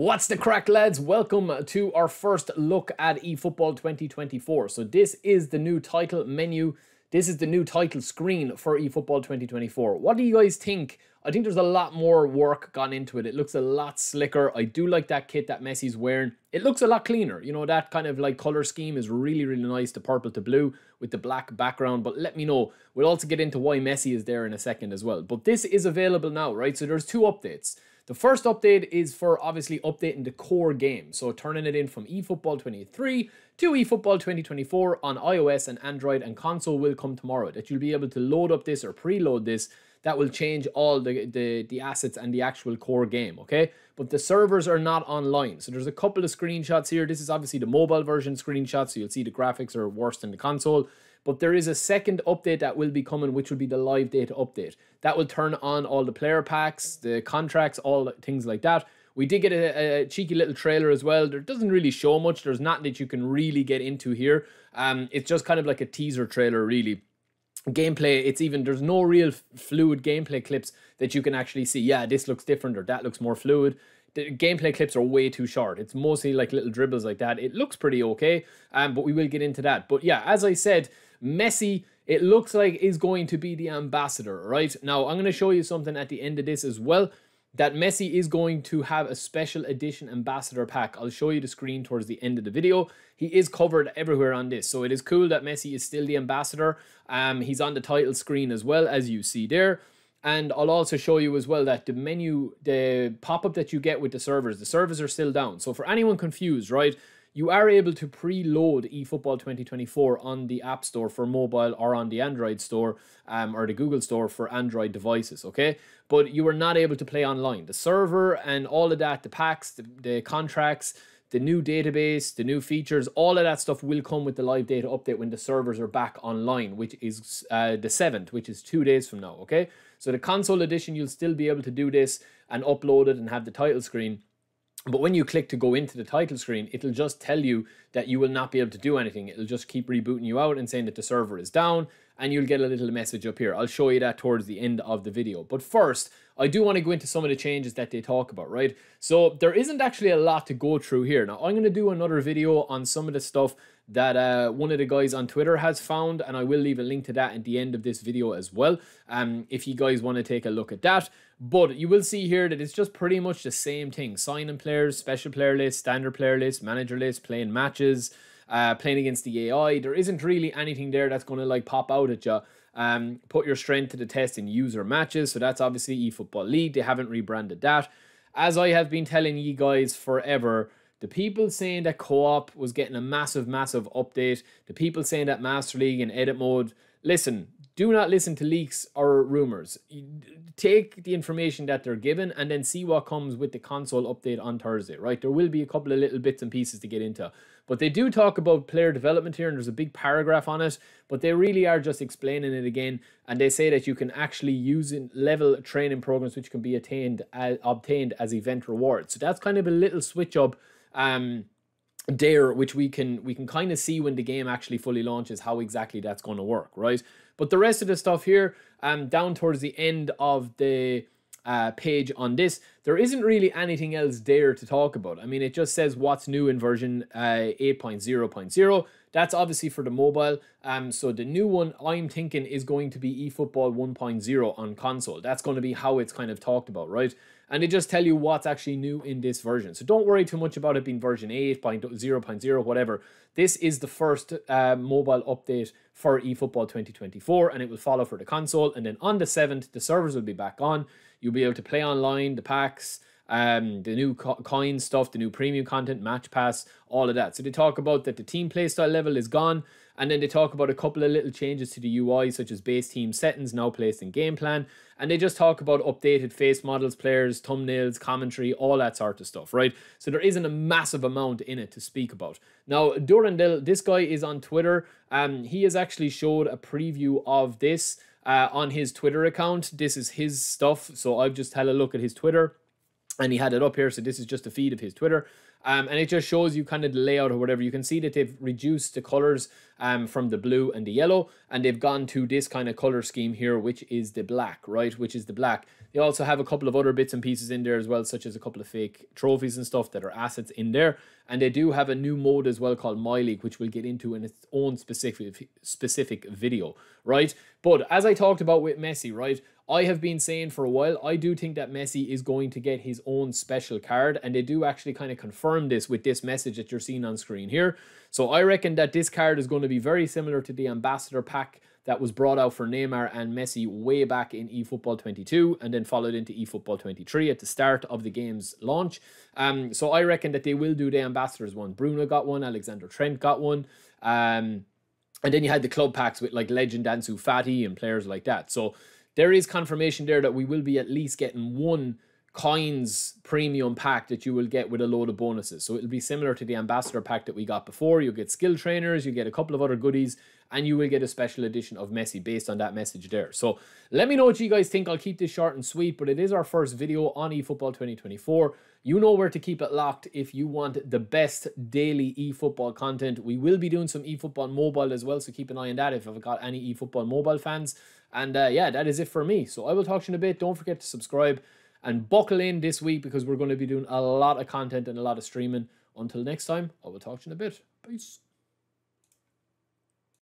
What's the crack, lads? Welcome to our first look at eFootball 2024. So, this is the new title menu. This is the new title screen for eFootball 2024. What do you guys think? I think there's a lot more work gone into it. It looks a lot slicker. I do like that kit that Messi's wearing. It looks a lot cleaner. You know, that kind of like color scheme is really, really nice. The purple to blue with the black background. But let me know. We'll also get into why Messi is there in a second as well. But this is available now, right? So, there's two updates. The first update is for obviously updating the core game, so turning it in from eFootball 23 to eFootball 2024 on iOS and Android and console will come tomorrow. That you'll be able to load up this or preload this. That will change all the, the, the assets and the actual core game, okay? But the servers are not online. So there's a couple of screenshots here. This is obviously the mobile version screenshot, so you'll see the graphics are worse than the console. But there is a second update that will be coming, which will be the live data update. That will turn on all the player packs, the contracts, all things like that. We did get a, a, cheeky little trailer as well. There doesn't really show much. There's nothing that you can really get into here. Um, it's just kind of like a teaser trailer, really. Gameplay, it's even, there's no real fluid gameplay clips that you can actually see. Yeah, this looks different or that looks more fluid the gameplay clips are way too short. It's mostly like little dribbles like that. It looks pretty okay, um, but we will get into that. But yeah, as I said, Messi, it looks like is going to be the ambassador, right? Now, I'm going to show you something at the end of this as well that Messi is going to have a special edition ambassador pack. I'll show you the screen towards the end of the video. He is covered everywhere on this. So it is cool that Messi is still the ambassador. Um, he's on the title screen as well, as you see there. And I'll also show you as well that the menu, the pop-up that you get with the servers, the servers are still down. So for anyone confused, right, you are able to preload eFootball 2024 on the App Store for mobile or on the Android Store um, or the Google Store for Android devices, okay? But you are not able to play online. The server and all of that, the packs, the, the contracts, the new database, the new features, all of that stuff will come with the live data update when the servers are back online, which is uh, the 7th, which is two days from now, okay? So the console edition, you'll still be able to do this and upload it and have the title screen. But when you click to go into the title screen, it'll just tell you that you will not be able to do anything. It'll just keep rebooting you out and saying that the server is down and you'll get a little message up here. I'll show you that towards the end of the video. But first, I do want to go into some of the changes that they talk about, right? So there isn't actually a lot to go through here. Now, I'm going to do another video on some of the stuff that uh, one of the guys on Twitter has found, and I will leave a link to that at the end of this video as well, um, if you guys want to take a look at that. But you will see here that it's just pretty much the same thing. Signing players, special player list, standard player list, manager list, playing matches, uh, playing against the AI. There isn't really anything there that's going to like pop out at you. Um, put your strength to the test in user matches. So that's obviously eFootball League. They haven't rebranded that. As I have been telling you guys forever, the people saying that co-op was getting a massive, massive update, the people saying that Master League and edit mode, listen, do not listen to leaks or rumors. Take the information that they're given and then see what comes with the console update on Thursday, right? There will be a couple of little bits and pieces to get into. But they do talk about player development here, and there's a big paragraph on it. But they really are just explaining it again, and they say that you can actually use level training programs which can be attained uh, obtained as event rewards. So that's kind of a little switch up um, there, which we can we can kind of see when the game actually fully launches how exactly that's going to work, right? But the rest of the stuff here, um, down towards the end of the uh, page on this, there isn't really anything else there to talk about. I mean, it just says what's new in version uh, 8.0.0. That's obviously for the mobile. Um, so the new one I'm thinking is going to be eFootball 1.0 on console. That's going to be how it's kind of talked about, right? and they just tell you what's actually new in this version. So don't worry too much about it being version 8.0.0, whatever. This is the first uh, mobile update for eFootball 2024, and it will follow for the console. And then on the 7th, the servers will be back on. You'll be able to play online, the packs, um, the new co- coin stuff, the new premium content, match pass, all of that. So they talk about that the team playstyle level is gone, and then they talk about a couple of little changes to the UI, such as base team settings now placed in game plan, and they just talk about updated face models, players, thumbnails, commentary, all that sort of stuff, right? So there isn't a massive amount in it to speak about. Now, Durandil, this guy is on Twitter. Um, he has actually showed a preview of this. Uh, on his Twitter account. This is his stuff, so I've just had a look at his Twitter and he had it up here. So this is just a feed of his Twitter. Um, and it just shows you kind of the layout or whatever. You can see that they've reduced the colors um, from the blue and the yellow, and they've gone to this kind of color scheme here, which is the black, right? Which is the black. They also have a couple of other bits and pieces in there as well, such as a couple of fake trophies and stuff that are assets in there. And they do have a new mode as well called My League, which we'll get into in its own specific specific video, right? But as I talked about with Messi, right? I have been saying for a while, I do think that Messi is going to get his own special card, and they do actually kind of confirm this with this message that you're seeing on screen here. So I reckon that this card is going to be very similar to the Ambassador pack that was brought out for Neymar and Messi way back in eFootball 22 and then followed into eFootball 23 at the start of the game's launch. Um, so I reckon that they will do the Ambassadors one. Bruno got one, Alexander Trent got one. Um, and then you had the club packs with like Legend Ansu Fati and players like that. So there is confirmation there that we will be at least getting one coins premium pack that you will get with a load of bonuses. So it'll be similar to the ambassador pack that we got before. You'll get skill trainers, you get a couple of other goodies, and you will get a special edition of Messi based on that message there. So let me know what you guys think. I'll keep this short and sweet, but it is our first video on eFootball 2024. You know where to keep it locked if you want the best daily eFootball content. We will be doing some eFootball mobile as well, so keep an eye on that if I've got any eFootball mobile fans. And uh, yeah, that is it for me. So I will talk to you in a bit. Don't forget to subscribe and buckle in this week because we're going to be doing a lot of content and a lot of streaming. Until next time, I will talk to you in a bit. Peace.